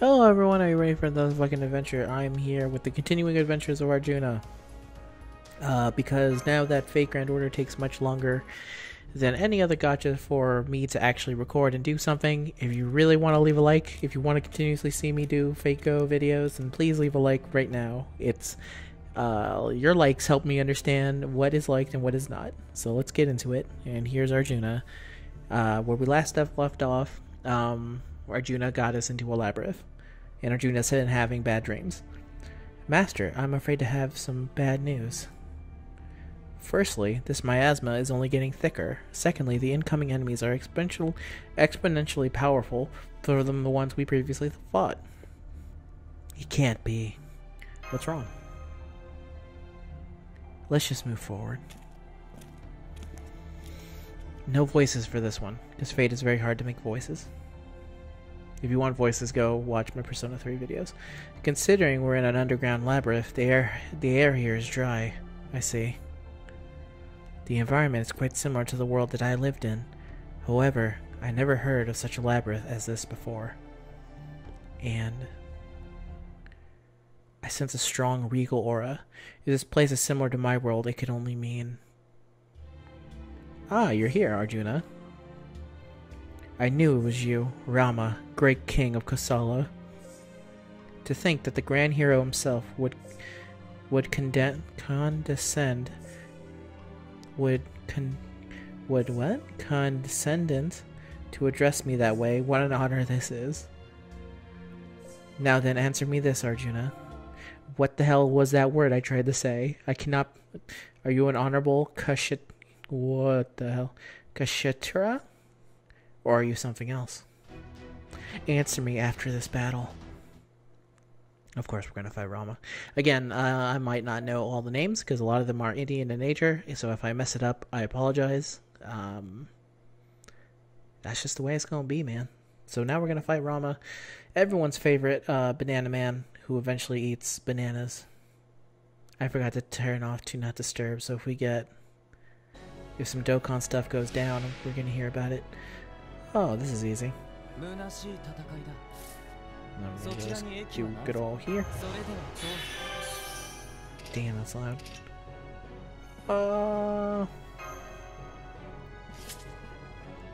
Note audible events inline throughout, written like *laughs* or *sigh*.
Hello everyone, are you ready for another fucking adventure? I'm here with the continuing adventures of Arjuna. Uh, because now that Fate Grand Order takes much longer than any other gacha for me to actually record and do something. If you really want to leave a like, if you want to continuously see me do Fate Go videos, then please leave a like right now. It's uh, your likes help me understand what is liked and what is not. So let's get into it. And here's Arjuna. Uh, where we last left off, um, Arjuna got us into a labyrinth, and Arjuna said having bad dreams. Master, I'm afraid to have some bad news. Firstly, this miasma is only getting thicker. Secondly, the incoming enemies are exponential, exponentially powerful for them the ones we previously fought. It can't be. What's wrong? Let's just move forward. No voices for this one, because Fate is very hard to make voices. If you want voices, go watch my Persona 3 videos. Considering we're in an underground labyrinth, the air, the air here is dry. I see. The environment is quite similar to the world that I lived in. However, I never heard of such a labyrinth as this before. And I sense a strong regal aura. If this place is similar to my world, it could only mean... Ah, you're here, Arjuna. I knew it was you, Rama, great king of Kosala. To think that the grand hero himself would would condescend would con would what condescendent to address me that way. What an honor this is. Now then, answer me this, Arjuna. What the hell was that word I tried to say? I cannot. Are you an honorable Kashit? What the hell? Kashitra? Or are you something else? Answer me after this battle. Of course, we're going to fight Rama. Again, uh, I might not know all the names because a lot of them are Indian in nature. So if I mess it up, I apologize. Um, that's just the way it's going to be, man. So now we're going to fight Rama, everyone's favorite uh, banana man who eventually eats bananas. I forgot to turn off Do Not Disturb, so if we get. If some Dokkan stuff goes down, we're going to hear about it. Oh, this is easy. I'm gonna just do good all here. Damn, that's loud. Uh.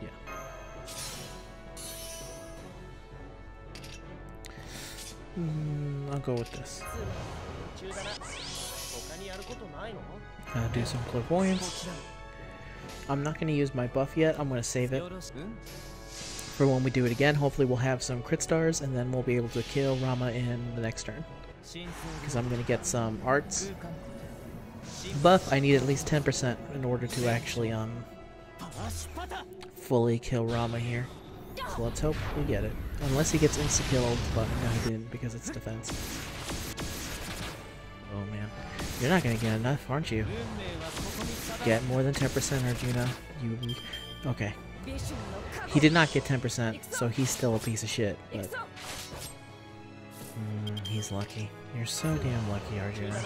Yeah. Mm, I'll go with this. I'll do some clairvoyance. I'm not going to use my buff yet. I'm going to save it for when we do it again. Hopefully we'll have some crit stars and then we'll be able to kill Rama in the next turn. Because I'm going to get some arts. Buff, I need at least 10% in order to actually um fully kill Rama here. So let's hope we get it. Unless he gets insta-killed, but no he didn't because it's defense. Oh man. You're not gonna get enough, aren't you? Get more than 10% Arjuna. You... Okay. He did not get 10%, so he's still a piece of shit, but... Mm, he's lucky. You're so damn lucky, Arjuna.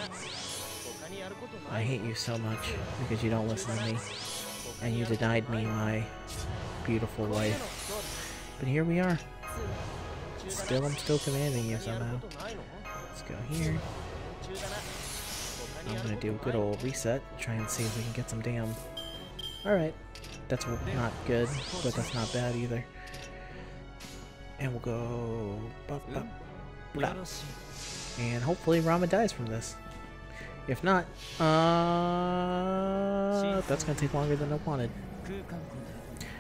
I hate you so much because you don't listen to me. And you denied me my beautiful wife. But here we are. Still, I'm still commanding you somehow. Let's go here. I'm gonna do a good old reset, try and see if we can get some damn... Alright. That's not good, but that's not bad either. And we'll go... Blah. And hopefully Rama dies from this. If not, uh, that's gonna take longer than I wanted.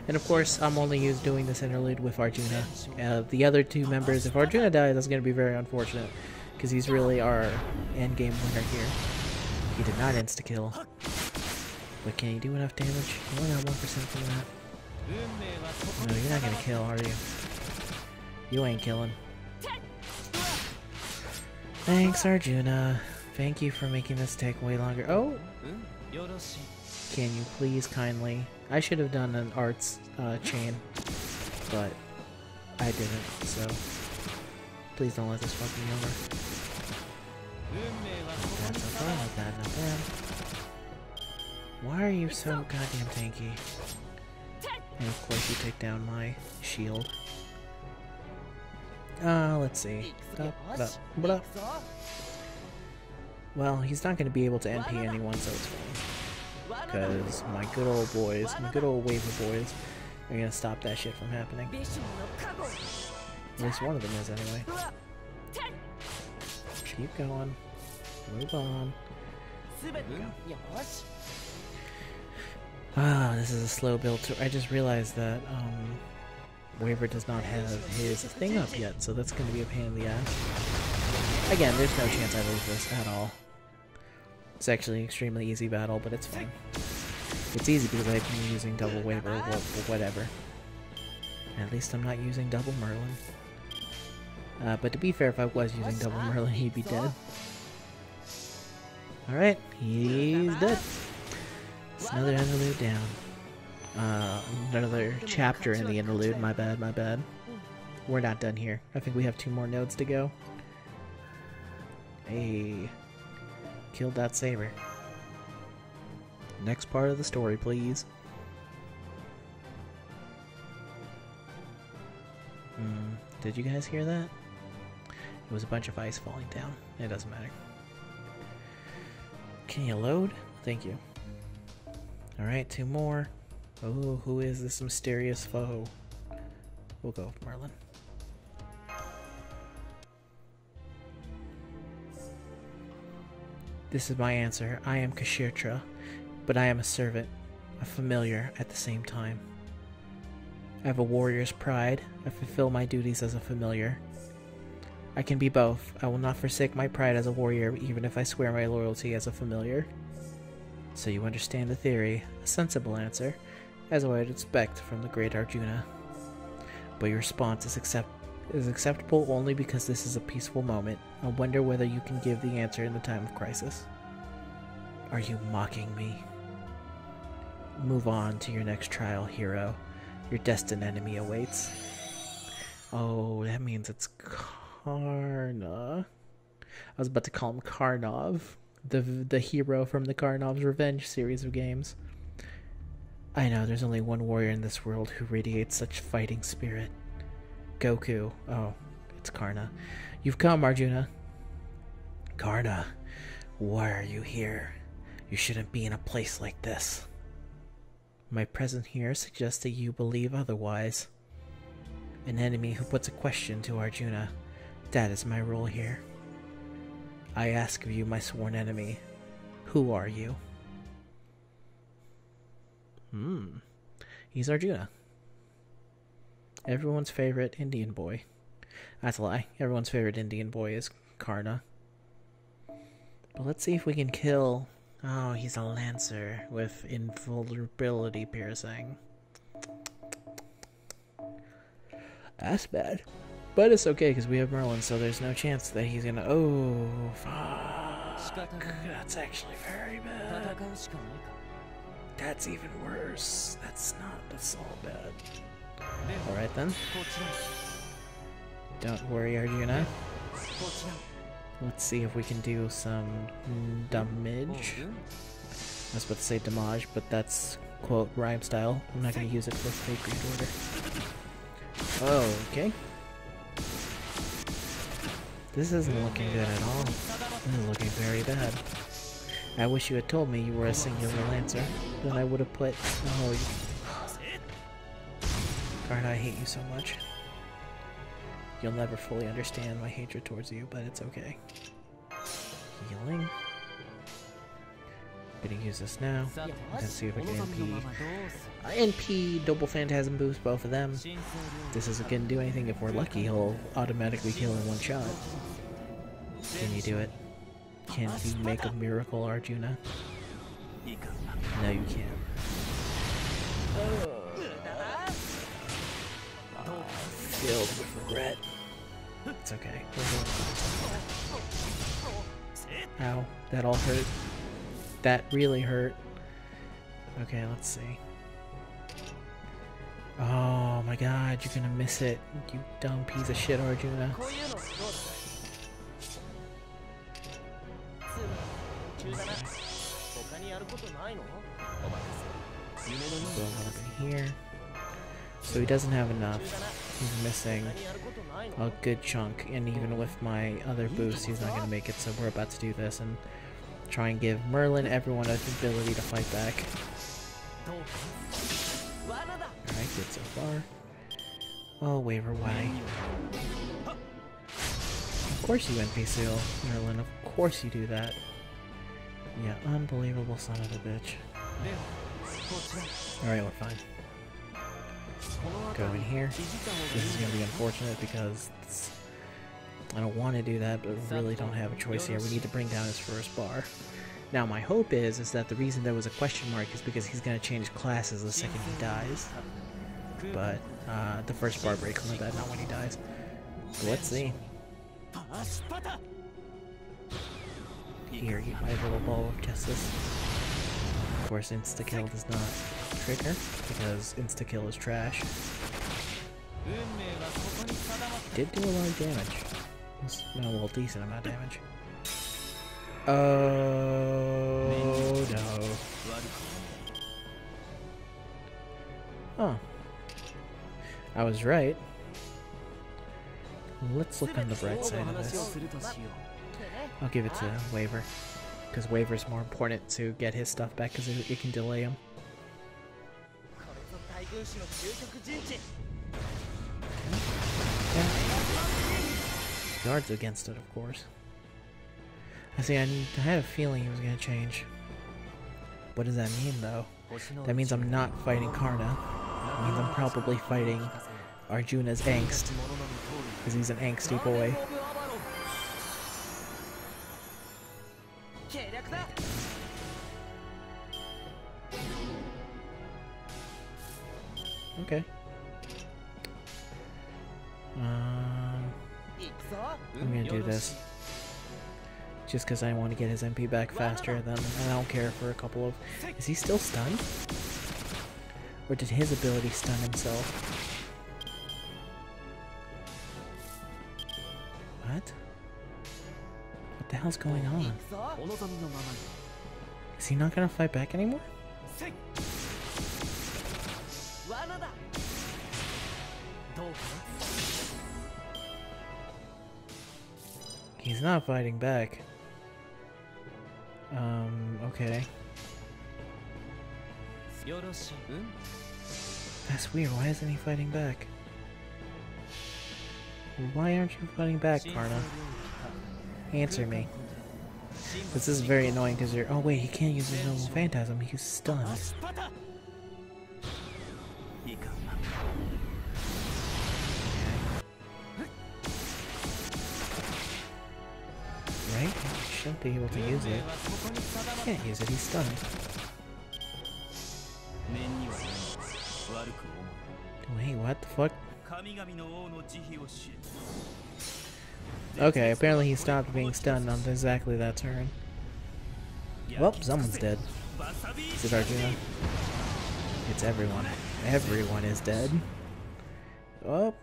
And of course, I'm only used doing this interlude with Arjuna. Uh, the other two members, if Arjuna dies, that's gonna be very unfortunate, because he's really our endgame winner here. He did not insta-kill. But can he do enough damage? He only got 1% from that. No, you're not gonna kill, are you? You ain't killing. Thanks, Arjuna. Thank you for making this take way longer. Oh! Can you please kindly... I should have done an arts uh, chain, but I didn't, so... Please don't let this fuck me over. Not not not. Why are you so goddamn tanky? And of course you take down my shield. Uh, let's see. Well, he's not going to be able to NP anyone, so it's fine. Because my good old boys, my good old wave of boys, are going to stop that shit from happening. At least one of them is, anyway. Keep going. Move on. Ah, this is a slow build. To I just realized that um, Waver does not have his thing up yet, so that's going to be a pain in the ass. Again, there's no chance I lose this at all. It's actually an extremely easy battle, but it's fine. It's easy because I've been using double Waver or whatever. At least I'm not using double Merlin. Uh, but to be fair, if I was using double Merlin, he'd be dead. Alright, he's dead. It's another interlude down. Uh, another chapter in the interlude, my bad, my bad. We're not done here. I think we have two more nodes to go. Hey, killed that saber. Next part of the story, please. Hmm, did you guys hear that? It was a bunch of ice falling down. It doesn't matter. Can you load? Thank you. Alright, two more. Oh, who is this mysterious foe? We'll go with Merlin. This is my answer. I am Kashirtra, but I am a servant, a familiar at the same time. I have a warrior's pride. I fulfill my duties as a familiar. I can be both. I will not forsake my pride as a warrior, even if I swear my loyalty as a familiar. So you understand the theory, a sensible answer, as I would expect from the great Arjuna. But your response is, accept is acceptable only because this is a peaceful moment. I wonder whether you can give the answer in the time of crisis. Are you mocking me? Move on to your next trial, hero. Your destined enemy awaits. Oh, that means it's Karna. I was about to call him Karnov, the the hero from the Karnov's Revenge series of games. I know there's only one warrior in this world who radiates such fighting spirit. Goku. Oh, it's Karna. You've come, Arjuna. Karna, why are you here? You shouldn't be in a place like this. My presence here suggests that you believe otherwise. An enemy who puts a question to Arjuna. That is my role here. I ask of you, my sworn enemy, who are you? Hmm. He's Arjuna. Everyone's favorite Indian boy. That's a lie. Everyone's favorite Indian boy is Karna. But let's see if we can kill. Oh, he's a lancer with invulnerability piercing. That's bad. But it's okay because we have Merlin, so there's no chance that he's gonna. Oh, fuck. That's actually very bad. That's even worse. That's not. That's all bad. Alright then. Don't worry, Arjuna. Let's see if we can do some damage. I was about to say damage, but that's quote rhyme style. I'm not gonna use it for fake read order. Oh, okay. This isn't looking good at all. This is looking very bad. I wish you had told me you were a singular lancer. Then I would have put... Oh, you... Karna, I hate you so much. You'll never fully understand my hatred towards you, but it's okay. Healing. Gonna use this now. Let's see if I can NP. Uh, NP Double Phantasm boost both of them. This isn't gonna do anything. If we're lucky, he'll automatically kill in one shot. Can you do it? Can you make a miracle, Arjuna? No, you can't. Oh, filled with regret. It's okay. Ow, that all hurt. That really hurt. Okay, let's see. Oh my god, you're gonna miss it, you dumb piece of shit, Arjuna. Up in here. So he doesn't have enough. he's missing a good chunk, and even with my other boost, he's not to make it, so we're about to do this and try and give Merlin everyone an ability to fight back. Alright, good so far. Oh, waver why? Of course you NP seal, Merlin, of course you do that. Yeah, unbelievable son of a bitch. Alright, we're fine. Go in here. This is to be unfortunate because I don't want to do that, but really don't have a choice here. We need to bring down his first bar. Now my hope is is that the reason there was a question mark is because he's going to change classes the second he dies. But uh, the first bar breaks on the bed, not when he dies. let's see. Here, get my little ball of justice. Of course, insta-kill does not trigger, because insta-kill is trash. Did do a lot of damage. No, well, decent amount of damage. Uh, oh no. Huh. I was right. Let's look on the bright side of this. I'll give it to Waver. Because Waver's more important to get his stuff back because it, it, can delay him. Yeah. Guards against it, of course. I see, I, I had a feeling he was going to change. What does that mean, though? That means I'm not fighting Karna. It means I'm probably fighting Arjuna's angst. Because he's an angsty boy. Just because I want to get his NP back faster than I don't care for a couple of... Is he still stunned? Or did his ability stun himself? What? What the hell's going on? Is he not gonna fight back anymore? He's not fighting back. Um, okay. That's weird. Why isn't he fighting back? Why aren't you fighting back, Karna? Answer me. This is very annoying because you're- oh wait, he can't use his noble phantasm, he's stunned. Be able to use it. Can't use it, he's stunned. Wait, what the fuck? Okay, apparently he stopped being stunned on exactly that turn. Well, someone's dead. Is it Arjuna? It's everyone. Everyone is dead. Oh.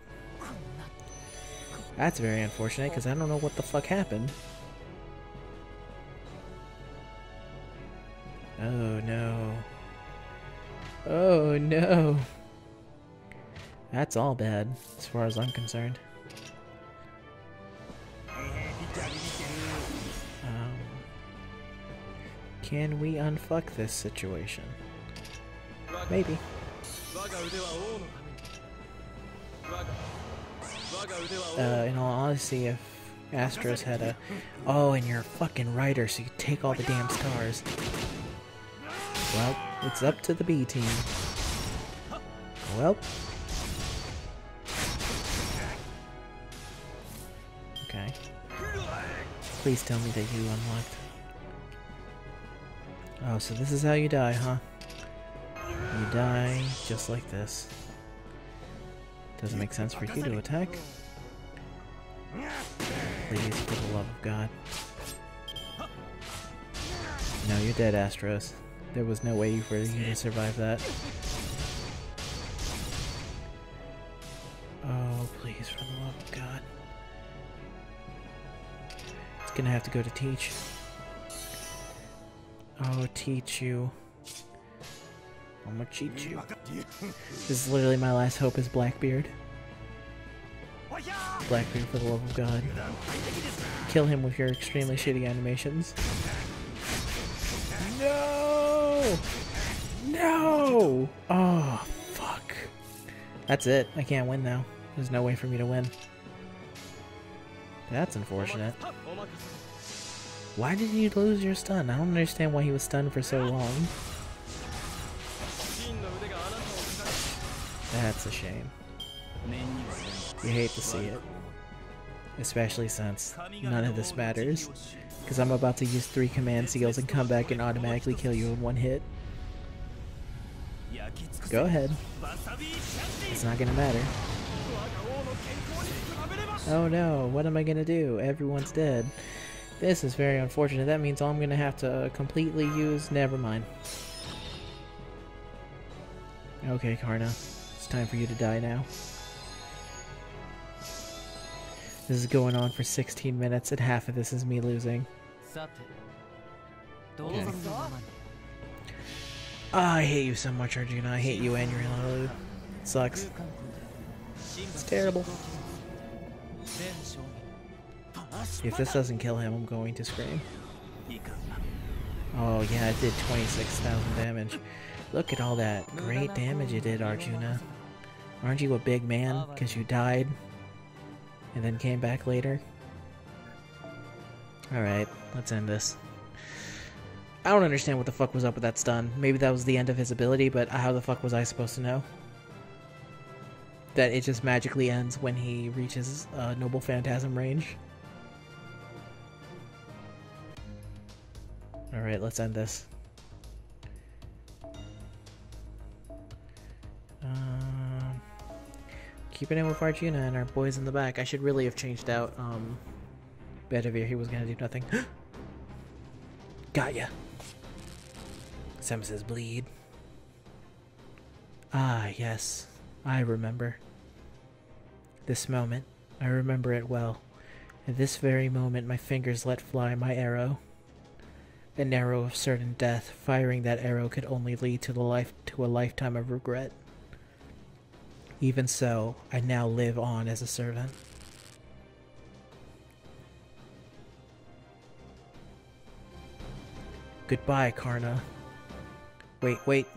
That's very unfortunate, because I don't know what the fuck happened. Oh no. Oh no. That's all bad, as far as I'm concerned. Um, can we unfuck this situation? Maybe. Uh, in all honesty, if Astros had a... Oh, and you're a fucking writer, so you take all the damn stars. Well, it's up to the B team. Well, Okay. Please tell me that you unlocked. Oh, so this is how you die, huh? You die just like this. Doesn't make sense for you to attack. Please, for the love of God. No, you're dead, Astros. There was no way for you to survive that. Oh, please, for the love of God. It's gonna have to go to teach. Oh, teach you. I'm gonna cheat you. This is literally my last hope is Blackbeard. Blackbeard, for the love of God. Kill him with your extremely shitty animations. No! No! Oh, fuck. That's it. I can't win now. There's no way for me to win. That's unfortunate. Why did you lose your stun? I don't understand why he was stunned for so long. That's a shame. You hate to see it. Especially since none of this matters. Because I'm about to use three command seals and come back and automatically kill you in one hit. Go ahead. It's not gonna matter. Oh no, what am I gonna do? Everyone's dead. This is very unfortunate. That means I'm gonna have to uh, completely use... Never mind. Okay, Karna. It's time for you to die now. This is going on for 16 minutes, and half of this is me losing. Okay. Oh, I hate you so much, Arjuna. I hate you and your. It sucks. It's terrible. If this doesn't kill him, I'm going to scream. Oh yeah, it did 26,000 damage. Look at all that great damage you did, Arjuna. Aren't you a big man because you died and then came back later? Alright, let's end this. I don't understand what the fuck was up with that stun. Maybe that was the end of his ability, but how the fuck was I supposed to know? That it just magically ends when he reaches uh, Noble Phantasm range? Alright, let's end this. Keeping in with Arjuna and our boys in the back. I should really have changed out um, Bedivere. He was gonna do nothing. *gasps* Got ya. Sam says bleed. Ah, yes. I remember. This moment. I remember it well. At this very moment, my fingers let fly my arrow. An arrow of certain death. Firing that arrow could only lead to the life to a lifetime of regret. Even so, I now live on as a servant. Goodbye, Karna. Wait, wait.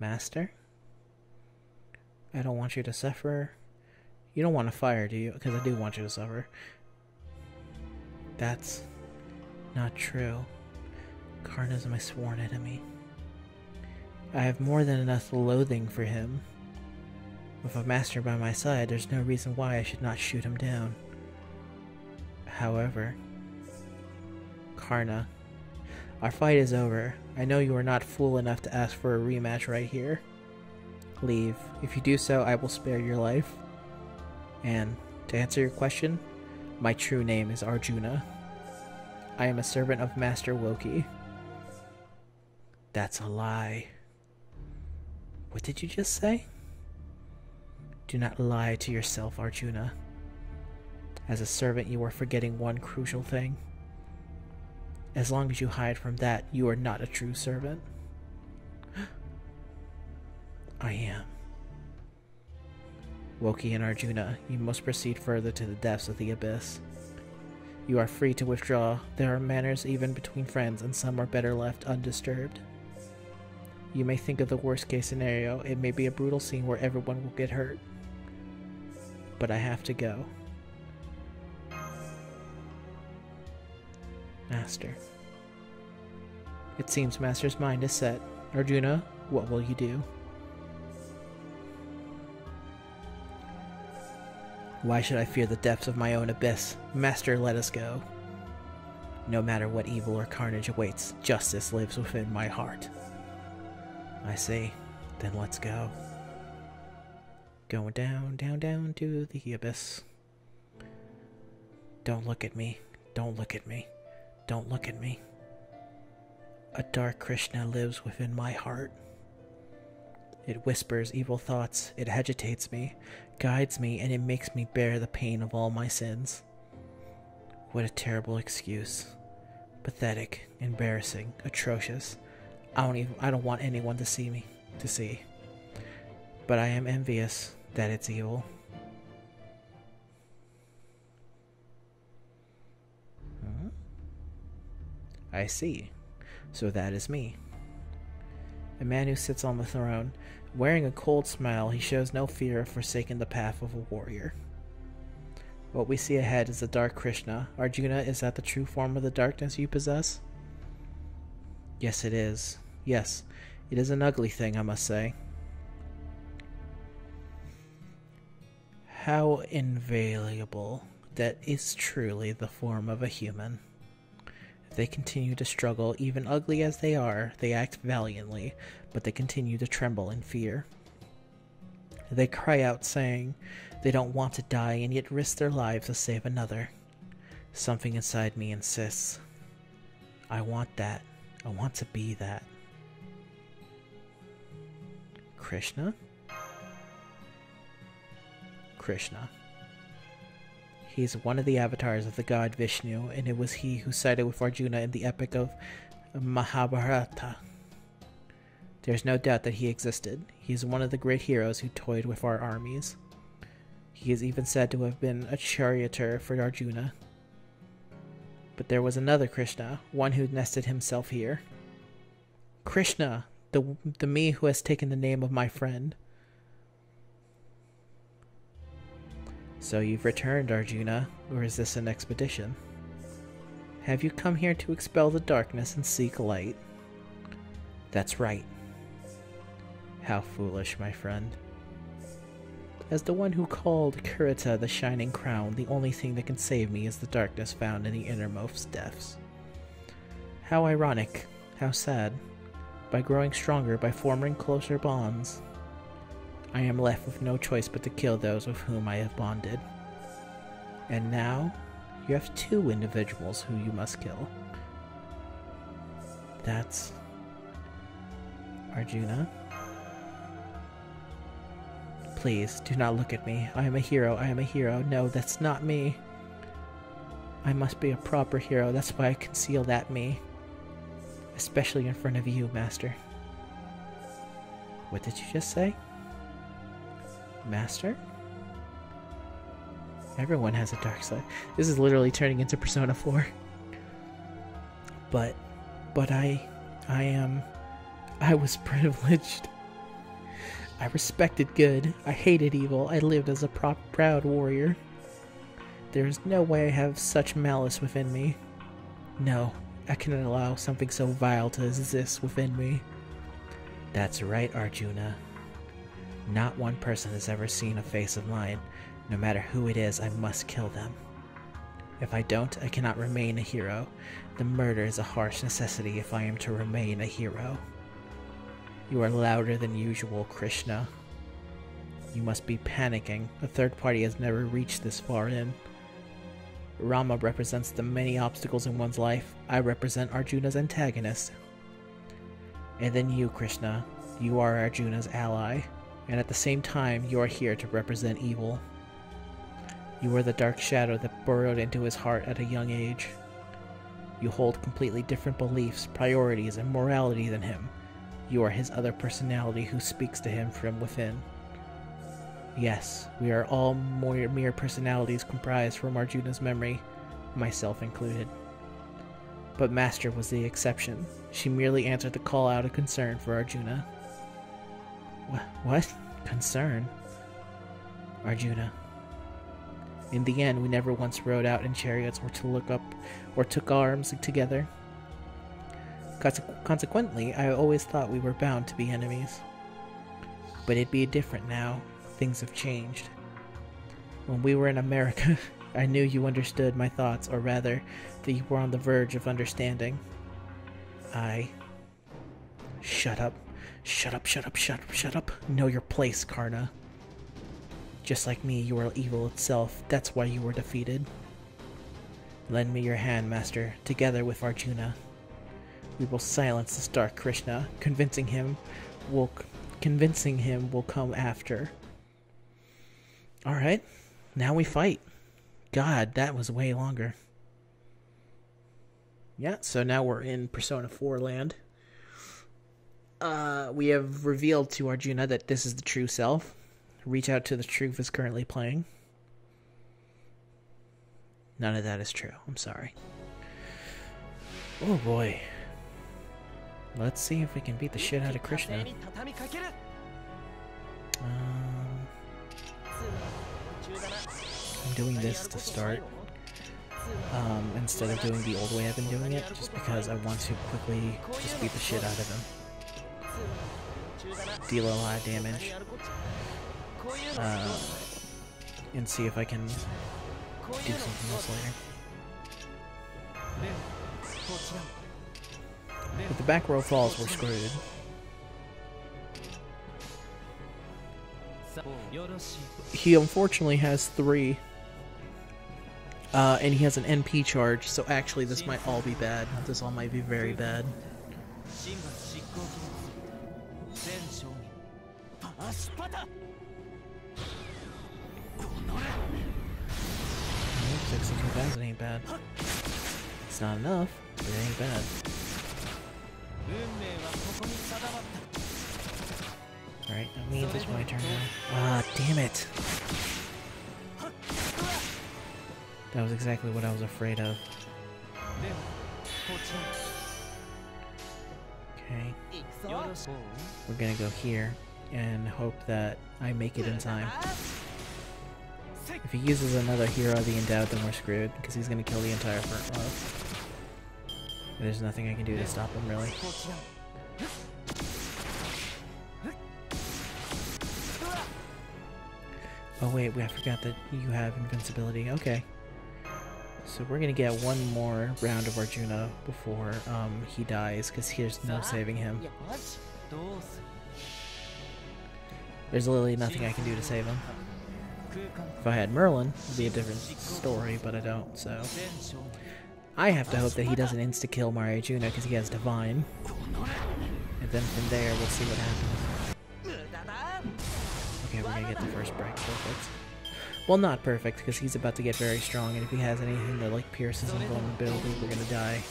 Master? I don't want you to suffer. You don't want to fire, do you? Because I do want you to suffer. That's not true. Karna's my sworn enemy. I have more than enough loathing for him. With a master by my side, there's no reason why I should not shoot him down. However, Karna, our fight is over. I know you are not fool enough to ask for a rematch right here. Leave. If you do so, I will spare your life. And to answer your question, my true name is Arjuna. I am a servant of Master Wokey. That's a lie. What did you just say? Do not lie to yourself, Arjuna. As a servant, you are forgetting one crucial thing. As long as you hide from that, you are not a true servant. *gasps* I am. Wokey and Arjuna, you must proceed further to the depths of the abyss. You are free to withdraw. There are manners even between friends, and some are better left undisturbed. You may think of the worst case scenario. It may be a brutal scene where everyone will get hurt. But I have to go. Master. It seems Master's mind is set. Arjuna, what will you do? Why should I fear the depths of my own abyss? Master, let us go. No matter what evil or carnage awaits, justice lives within my heart. I see. Then let's go. Going down, down, down to the abyss. Don't look at me. Don't look at me. Don't look at me. A dark Krishna lives within my heart. It whispers evil thoughts, it agitates me, guides me, and it makes me bear the pain of all my sins. What a terrible excuse. Pathetic, embarrassing, atrocious. I don't even I don't want anyone to see me to see. But I am envious that it's evil. Hmm? I see. So that is me. A man who sits on the throne. Wearing a cold smile, he shows no fear of forsaking the path of a warrior. What we see ahead is the Dark Krishna. Arjuna, is that the true form of the darkness you possess? Yes, it is. Yes, it is an ugly thing, I must say. How invaluable that is truly the form of a human. If they continue to struggle, even ugly as they are, they act valiantly, but they continue to tremble in fear. They cry out, saying they don't want to die and yet risk their lives to save another. Something inside me insists. I want that. I want to be that. Krishna? Krishna. He is one of the avatars of the god Vishnu, and it was he who sided with Arjuna in the epic of Mahabharata. There's no doubt that he existed. He is one of the great heroes who toyed with our armies. He is even said to have been a charioteer for Arjuna. But there was another Krishna, one who nested himself here. Krishna, the, the me who has taken the name of my friend. So you've returned, Arjuna, or is this an expedition? Have you come here to expel the darkness and seek light? That's right. How foolish, my friend. As the one who called Kiriti the Shining Crown, the only thing that can save me is the darkness found in the innermost depths. How ironic, how sad. By growing stronger, by forming closer bonds, I am left with no choice but to kill those with whom I have bonded. And now, you have two individuals who you must kill. That's Arjuna. Please, do not look at me. I am a hero. I am a hero. No, that's not me. I must be a proper hero. That's why I conceal that me. Especially in front of you, Master. What did you just say? Master? Everyone has a dark side. This is literally turning into Persona 4. But, but I, I am, I was *laughs* privileged. I respected good. I hated evil. I lived as a pro- proud warrior. There is no way I have such malice within me. No, I cannot allow something so vile to exist within me. That's right, Arjuna. Not one person has ever seen a face of mine. No matter who it is, I must kill them. If I don't, I cannot remain a hero. The murder is a harsh necessity if I am to remain a hero. You are louder than usual, Krishna. You must be panicking. A third party has never reached this far in. Rama represents the many obstacles in one's life. I represent Arjuna's antagonist. And then you, Krishna. You are Arjuna's ally. And at the same time, you are here to represent evil. You are the dark shadow that burrowed into his heart at a young age. You hold completely different beliefs, priorities, and morality than him. You are his other personality who speaks to him from within. Yes, we are all mere personalities comprised from Arjuna's memory, myself included. But Master was the exception. She merely answered the call out of concern for Arjuna. Wh- what? Concern? Arjuna. In the end, we never once rode out in chariots or to look up or took arms together. Conse consequently, I always thought we were bound to be enemies. But it'd be different now. Things have changed. When we were in America, *laughs* I knew you understood my thoughts, or rather, that you were on the verge of understanding. I. Shut up. Shut up, shut up, shut up, shut up. Know your place, Karna. Just like me, you are evil itself. That's why you were defeated. Lend me your hand, Master, together with Arjuna. We will silence this dark Krishna, convincing him will convincing him will come after. All right. Now we fight. God, that was way longer. Yeah, so now we're in Persona 4 land. uh, we have revealed to Arjuna that this is the true self. Reach out to the truth is currently playing. None of that is true. I'm sorry. Oh boy. Let's see if we can beat the shit out of Krishna. Um, doing this to start um, instead of doing the old way I've been doing it, just because I want to quickly just beat the shit out of him. Deal a lot of damage. Uh, and see if I can do something else later. If the back row falls, we're screwed. He unfortunately has three. Uh, and he has an NP charge, so actually this might all be bad. This all might be very bad. Sixty-two thousand ain't bad. It's not enough, but it ain't bad. Alright, that means it's my turn now. Ah, damn it! That was exactly what I was afraid of. Okay. We're gonna go here and hope that I make it in time. If he uses another hero of the endowed, then we're screwed, because he's gonna kill the entire front row. There's nothing I can do to stop him, really. Oh wait, I forgot that you have invincibility. Okay. So we're gonna get one more round of Arjuna before um, he dies, because there's no saving him. There's literally nothing I can do to save him. If I had Merlin, it'd be a different story, but I don't, so... I have to hope that he doesn't insta-kill Mario Arjuna because he has Divine. And then from there, we'll see what happens. Okay, we're gonna get the first break. Perfect. Well, not perfect, because he's about to get very strong, and if he has anything that, like, pierces invulnerability, we're gonna die.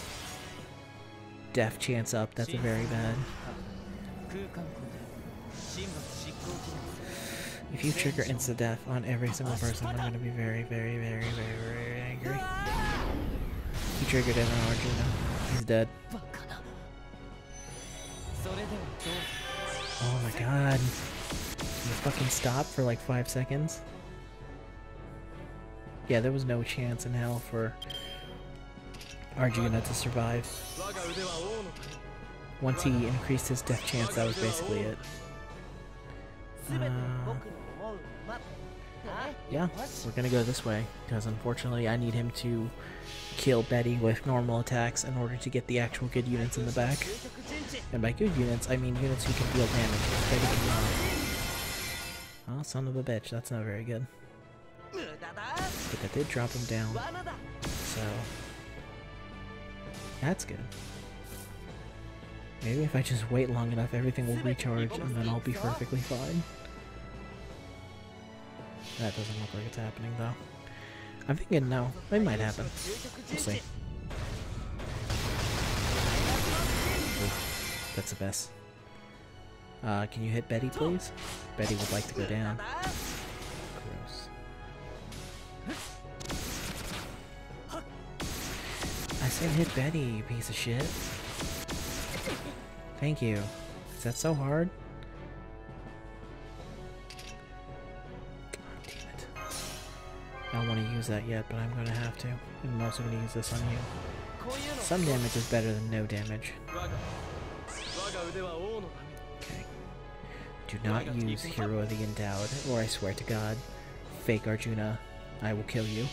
Death chance up, that's a very bad. If you trigger insta-death on every single person, I'm gonna be very, very, very, very, very angry. He triggered it on Arjuna. He's dead. Oh my god. You fucking stop for like five seconds? Yeah, there was no chance in hell for Arjuna to survive. Once he increased his death chance, that was basically it. Uh, yeah, we're gonna go this way, because unfortunately I need him to kill Betty with normal attacks in order to get the actual good units in the back. And by good units, I mean units who can deal damage. Betty cannot. Oh, son of a bitch, that's not very good. But that did drop him down, so that's good. Maybe if I just wait long enough, everything will recharge and then I'll be perfectly fine. That doesn't look like it's happening though. I'm thinking no, it might happen. We'll see. That's a mess. Uh, can you hit Betty, please? Betty would like to go down. I said hit Betty, you piece of shit. Thank you. Is that so hard? God damn it. I don't want to use that yet, but I'm going to have to. I'm also going to use this on you. Some damage is better than no damage. Okay. Do not use Hero of the Endowed, or I swear to God, fake Arjuna, I will kill you.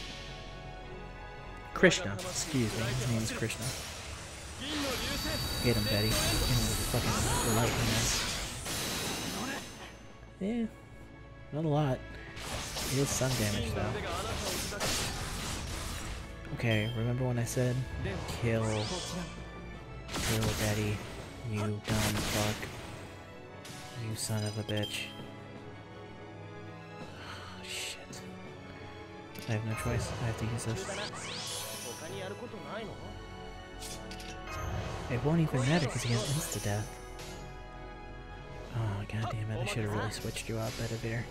Krishna, excuse me, his name is Krishna. Get him, Betty. Get him with fucking lightning. Yeah, not a lot. It is some damage though. Okay, remember when I said kill, kill Betty, you dumb fuck, you son of a bitch. *sighs* Shit. I have no choice. I have to use this. It won't even matter because he has insta-death. Oh god damn it, I should have really switched you out Bedivere.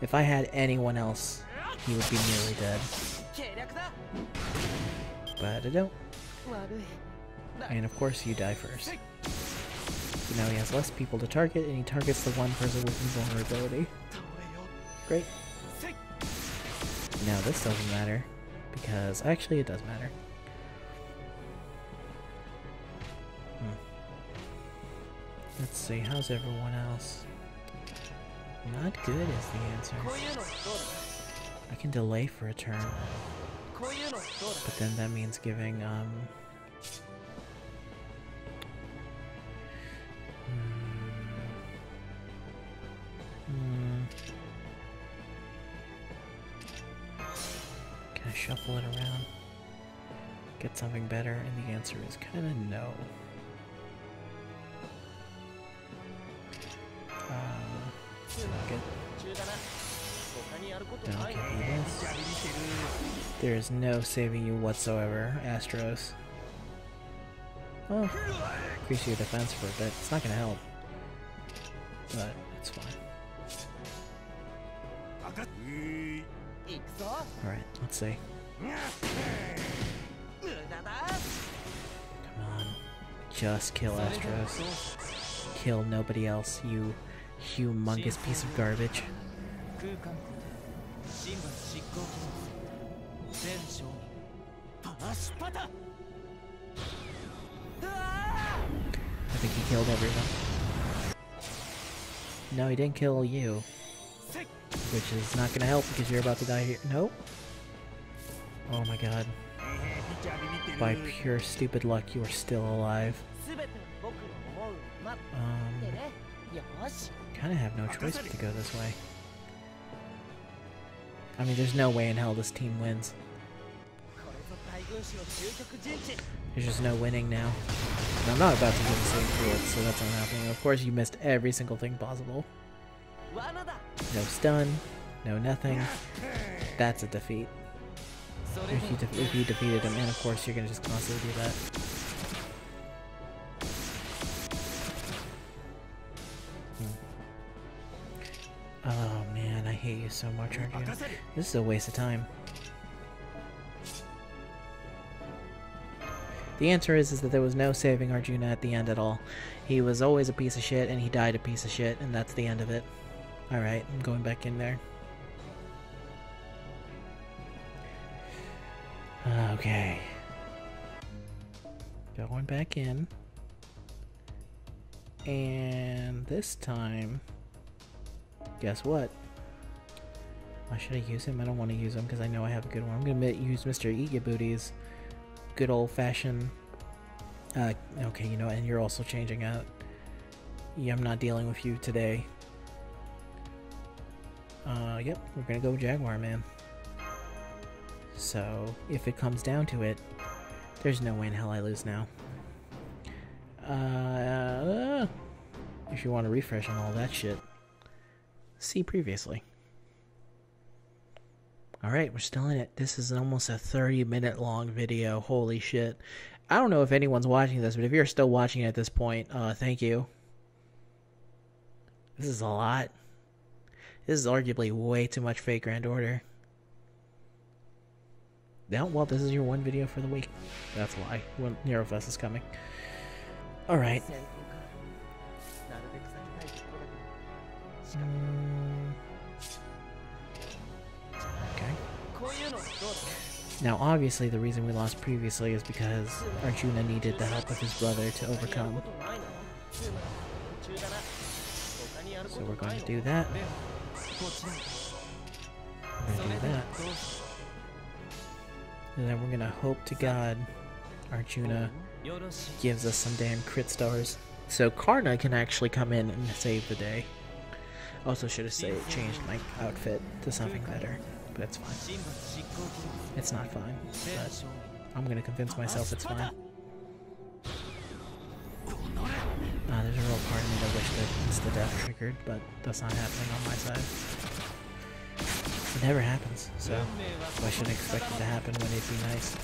If I had anyone else, he would be nearly dead. But I don't. And of course you die first. So now he has less people to target, and he targets the one person with invulnerability. Great. Now this doesn't matter, because actually it does matter. Hmm. Let's see, how's everyone else? Not good is the answer. I can delay for a turn. But then that means giving, um... something better? And the answer is kind of no. Um, this. There is no saving you whatsoever, Asterios. Well, increase your defense for a bit. It's not gonna help. But it's fine. Alright, let's see. Just kill Asterios. Kill nobody else, you humongous piece of garbage. I think he killed everyone. No, he didn't kill you. Which is not gonna help because you're about to die here. Nope. Oh my god. By pure stupid luck, you are still alive. Um, kinda have no choice but to go this way. I mean, there's no way in hell this team wins. There's just no winning now. And I'm not about to get the same through it, so that's not happening. Of course, you missed every single thing possible. No stun, no nothing. That's a defeat. If you, de if you defeated him, and of course you're gonna just constantly do that. So much, Arjuna. This is a waste of time. The answer is, is that there was no saving Arjuna at the end at all. He was always a piece of shit, and he died a piece of shit, and that's the end of it. Alright, I'm going back in there. Okay. Going back in. And this time, guess what? Why should I use him? I don't want to use him because I know I have a good one. I'm going to use Mr. Eat Your Booties. Good old fashioned. Uh, okay, you know, and you're also changing out. Yeah, I'm not dealing with you today. Uh, yep, we're gonna go Jaguar Man. So, if it comes down to it, there's no way in hell I lose now. Uh, if you want to refresh on all that shit, see previously. Alright, we're still in it. This is almost a 30 minute long video. Holy shit. I don't know if anyone's watching this, but if you're still watching it at this point, uh, thank you. This is a lot. This is arguably way too much Fate Grand Order. Now, well, this is your one video for the week. That's why. When Neurofest is coming. Alright. Mm. Now, obviously, the reason we lost previously is because Arjuna needed the help of his brother to overcome. So we're going to do that. We're going to do that. And then we're going to hope to God Arjuna gives us some damn crit stars. So Karna can actually come in and save the day. Also should have say, changed my outfit to something better, it's fine. It's not fine, but I'm gonna convince myself it's fine. Uh, there's a real part of me that wish that it's the death triggered, but that's not happening on my side. It never happens, so I expect it to happen when it'd be nice?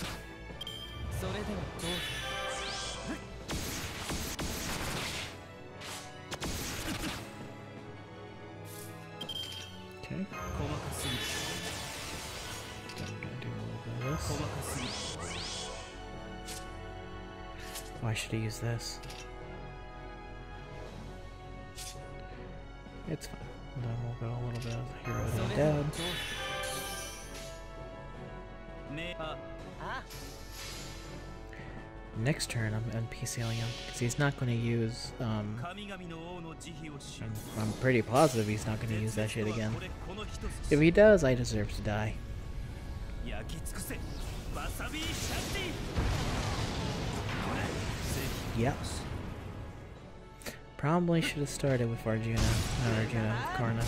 Should I use this? It's fine. Then we'll go a little bit of hero to the dead. Next turn, I'm NPCing him because he's not going to use. Um, I'm, I'm pretty positive he's not going to use that shit again. If he does, I deserve to die. Yep. Probably should have started with Arjuna, not Arjuna, Karna.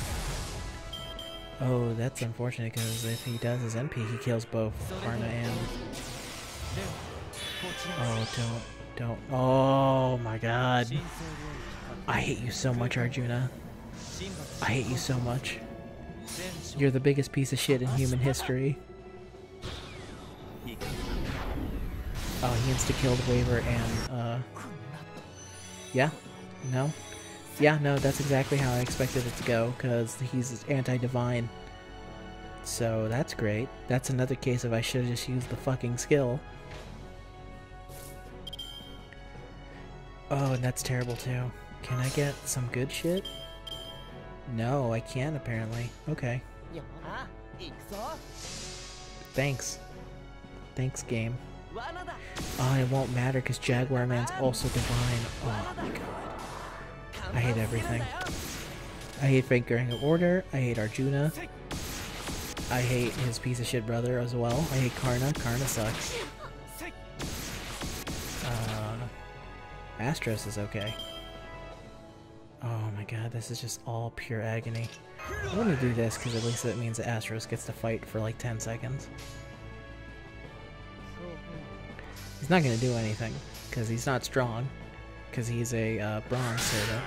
Oh, that's unfortunate because if he does his NP, he kills both Karna and. Oh, don't, don't. Oh my god. I hate you so much, Arjuna. I hate you so much. You're the biggest piece of shit in human history. Oh, he insta-killed Waver and, uh... Yeah? No? Yeah, no, that's exactly how I expected it to go, because he's anti-divine. So, that's great. That's another case of I should have just used the fucking skill. Oh, and that's terrible too. Can I get some good shit? No, I can't apparently. Okay. Thanks. Thanks, game. Oh, it won't matter because Jaguar Man's also divine. Oh my god. I hate everything. I hate Fingering of Order. I hate Arjuna. I hate his piece of shit brother as well. I hate Karna. Karna sucks. Uh, Asterios is okay. Oh my god, this is just all pure agony. I'm gonna do this because at least that means that Asterios gets to fight for like 10 seconds. He's not gonna do anything because he's not strong because he's a uh, bronze Soda.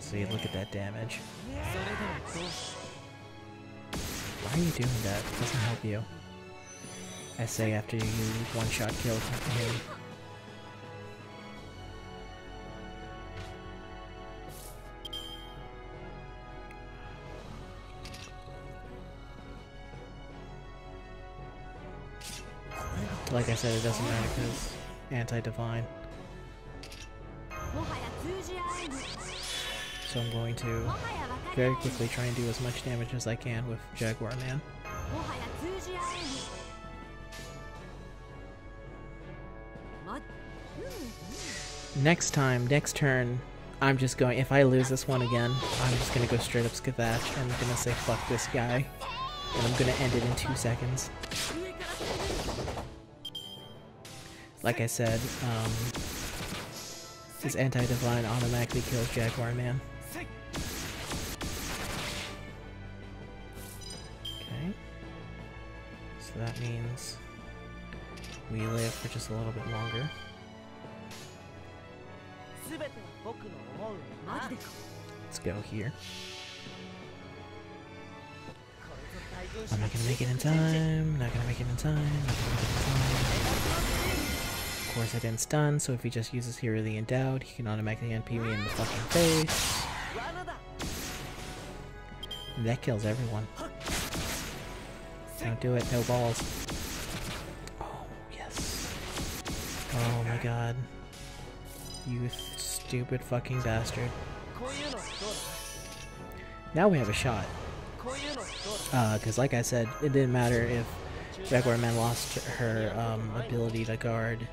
See, look at that damage. Why are you doing that? It doesn't help you. I say after you one-shot kill him. Like I said, it doesn't matter because anti-divine. So I'm going to very quickly try and do as much damage as I can with Jaguar Man. Next time, next turn, I'm just going, if I lose this one again, I'm just gonna go straight up Scathach and I'm gonna say fuck this guy. And I'm gonna end it in two seconds. Like I said, um, his anti-divine automatically kills Jaguar Man. Okay. So that means we live for just a little bit longer. Let's go here. I'm not gonna make it in time, not gonna make it in time, not gonna make it in time. Course I didn't stun, so if he just uses Hero the Endowed, he can automatically NP me in the fucking face. That kills everyone. Don't do it, no balls. Oh, yes. Oh my god. You stupid fucking bastard. Now we have a shot. Uh, Because uh, like I said, it didn't matter if Jaguar Man lost her um, ability to guard.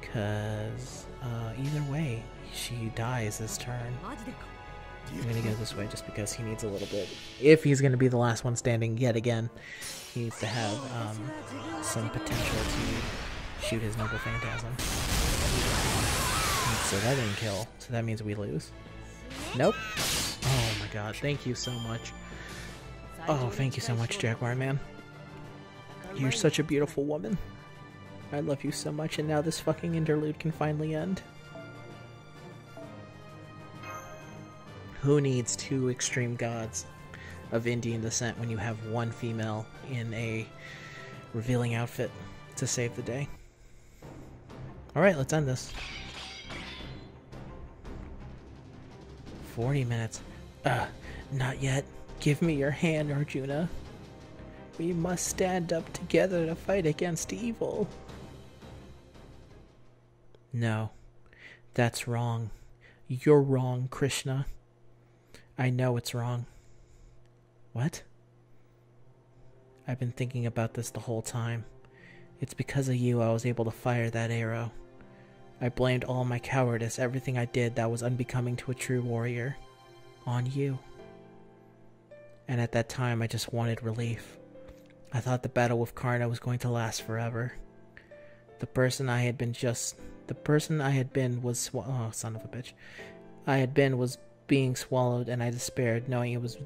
Because uh, either way, she dies this turn. I'm gonna go this way just because he needs a little bit. If he's gonna be the last one standing yet again, he needs to have um, some potential to shoot his Noble Phantasm. So that didn't kill, so that means we lose. Nope. Oh my god, thank you so much. Oh, thank you so much, Jaguar Man. You're such a beautiful woman. I love you so much, and now this fucking interlude can finally end. Who needs two extreme gods of Indian descent when you have one female in a revealing outfit to save the day? Alright, let's end this. 40 minutes. Uh, not yet. Give me your hand, Arjuna. We must stand up together to fight against evil. No, that's wrong. You're wrong, Krishna. I know it's wrong. What? I've been thinking about this the whole time. It's because of you I was able to fire that arrow. I blamed all my cowardice, everything I did that was unbecoming to a true warrior, on you. And at that time, I just wanted relief. I thought the battle with Karna was going to last forever. The person I had been just. The person I had been was. Sw- oh, son of a bitch. I had been was being swallowed, and I despaired, knowing it was.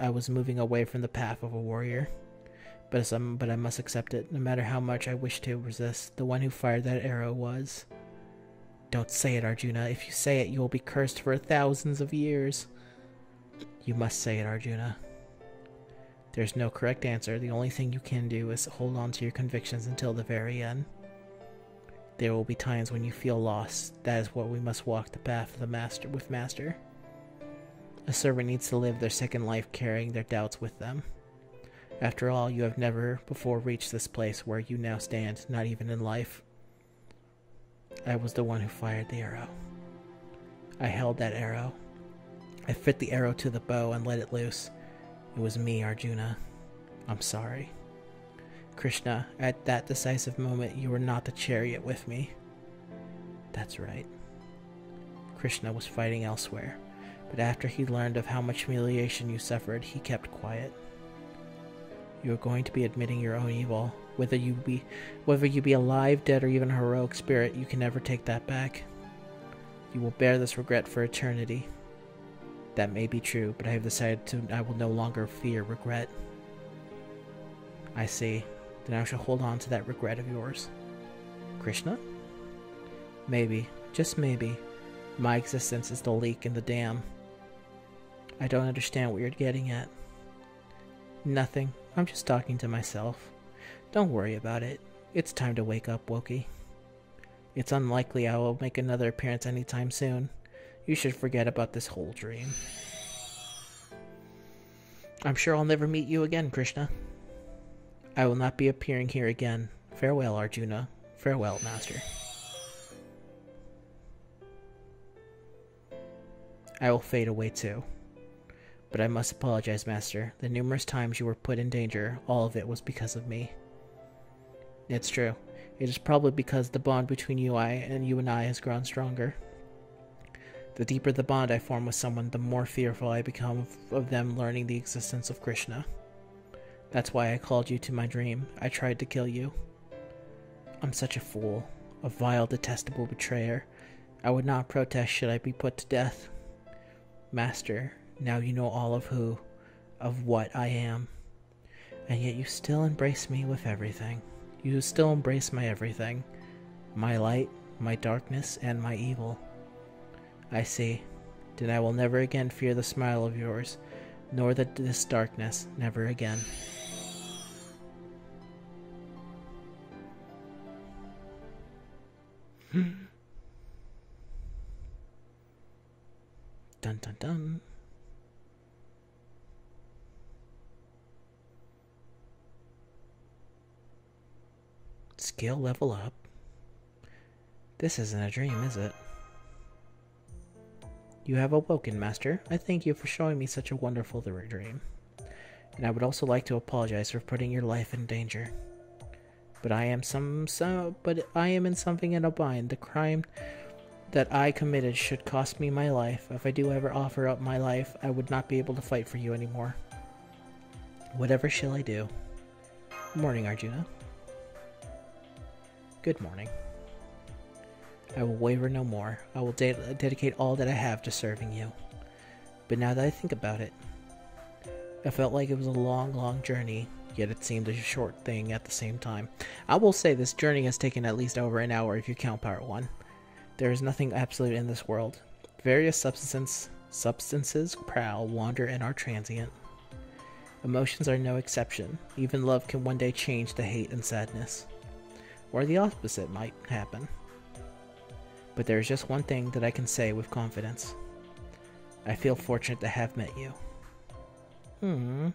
I was moving away from the path of a warrior. But, some, um, but I must accept it, no matter how much I wish to resist. The one who fired that arrow was. Don't say it, Arjuna. If you say it, you will be cursed for thousands of years. You must say it, Arjuna. There's no correct answer. The only thing you can do is hold on to your convictions until the very end. There will be times when you feel lost. That is what we must walk the path of the master with master. A servant needs to live their second life carrying their doubts with them. After all, you have never before reached this place where you now stand, not even in life. I was the one who fired the arrow. I held that arrow. I fit the arrow to the bow and let it loose. It was me, Arjuna. I'm sorry. Krishna, at that decisive moment, you were not the chariot with me. That's right. Krishna was fighting elsewhere, but after he learned of how much humiliation you suffered, he kept quiet. You are going to be admitting your own evil, whether you be whether you be alive, dead, or even a heroic spirit, you can never take that back. You will bear this regret for eternity. That may be true, but I have decided to I will no longer fear regret. I see. Then I shall hold on to that regret of yours. Krishna? Maybe, just maybe, my existence is the leak in the dam. I don't understand what you're getting at. Nothing. I'm just talking to myself. Don't worry about it. It's time to wake up, Wokey. It's unlikely I will make another appearance anytime soon. You should forget about this whole dream. I'm sure I'll never meet you again, Krishna. I will not be appearing here again. Farewell, Arjuna. Farewell, Master. I will fade away too. But I must apologize, Master. The numerous times you were put in danger, all of it was because of me. It's true. It is probably because the bond between you I and you and I has grown stronger. The deeper the bond I form with someone, the more fearful I become of, of them learning the existence of Krishna. That's why I called you to my dream. I tried to kill you. I'm such a fool, a vile, detestable betrayer. I would not protest should I be put to death. Master, now you know all of who, of what I am. And yet you still embrace me with everything. You still embrace my everything my light, my darkness, and my evil. I see. Then I will never again fear the smile of yours, nor the, this darkness, never again. Dun dun dun. Skill level up. This isn't a dream, is it? You have awoken, Master. I thank you for showing me such a wonderful dream. And I would also like to apologize for putting your life in danger. But I am some, but I am in something in a bind. The crime that I committed should cost me my life. If I do ever offer up my life, I would not be able to fight for you anymore. Whatever shall I do? Morning, Arjuna. Good morning. I will waver no more. I will de dedicate all that I have to serving you. But now that I think about it, I felt like it was a long, long journey, yet it seemed a short thing at the same time. I will say this journey has taken at least over an hour if you count part 1. There is nothing absolute in this world. Various substances, substances prowl, wander, and are transient. Emotions are no exception. Even love can one day change to hate and sadness or the opposite might happen. But there is just one thing that I can say with confidence. I feel fortunate to have met you. Hmm.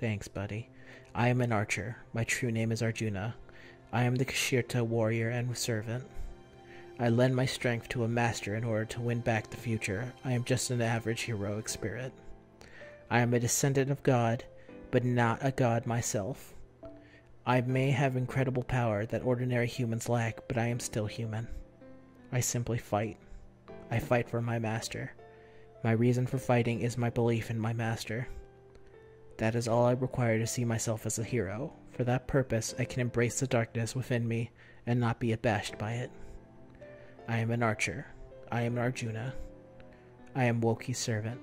Thanks, buddy. I am an archer. My true name is Arjuna. I am the Kshatriya warrior and servant. I lend my strength to a master in order to win back the future. I am just an average heroic spirit. I am a descendant of God, but not a god myself. I may have incredible power that ordinary humans lack, but I am still human. I simply fight. I fight for my master. My reason for fighting is my belief in my master. That is all I require to see myself as a hero. For that purpose, I can embrace the darkness within me and not be abashed by it. I am an archer. I am an Arjuna. I am Wokey's servant.